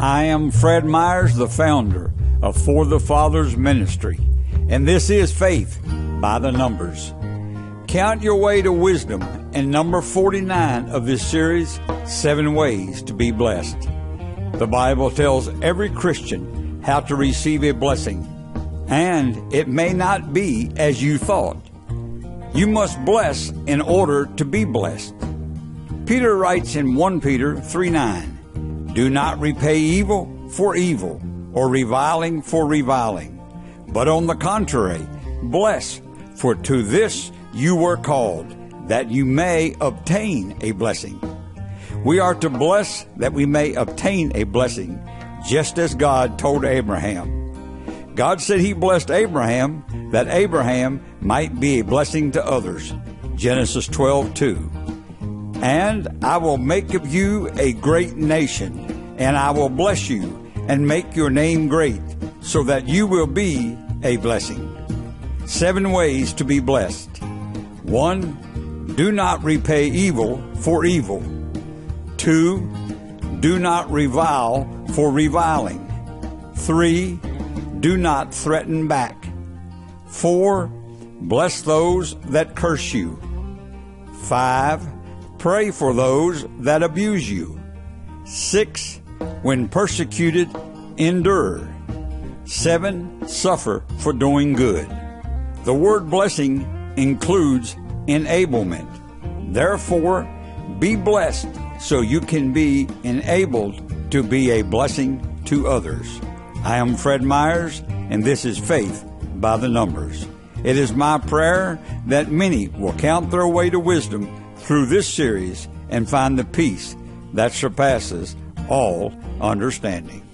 I am Fred Myers, the founder of For the Fathers Ministry, and this is Faith by the Numbers. Count your way to wisdom, and number 49 of this series, Seven Ways to Be Blessed. The Bible tells every Christian how to receive a blessing, and it may not be as you thought. You must bless in order to be blessed. Peter writes in 1 Peter 3 9, Do not repay evil for evil, or reviling for reviling, but on the contrary, bless, for to this you were called, that you may obtain a blessing. We are to bless that we may obtain a blessing, just as God told Abraham. God said he blessed Abraham that Abraham might be a blessing to others. Genesis 12 2. And I will make of you a great nation, and I will bless you and make your name great, so that you will be a blessing. Seven ways to be blessed. One, do not repay evil for evil. Two, do not revile for reviling. Three, do not threaten back. Four, bless those that curse you. Five, pray for those that abuse you. Six, when persecuted, endure. Seven, suffer for doing good. The word blessing includes enablement. Therefore, be blessed so you can be enabled to be a blessing to others. I am Fred Myers, and this is Faith by the Numbers. It is my prayer that many will count their way to wisdom through this series and find the peace that surpasses all understanding.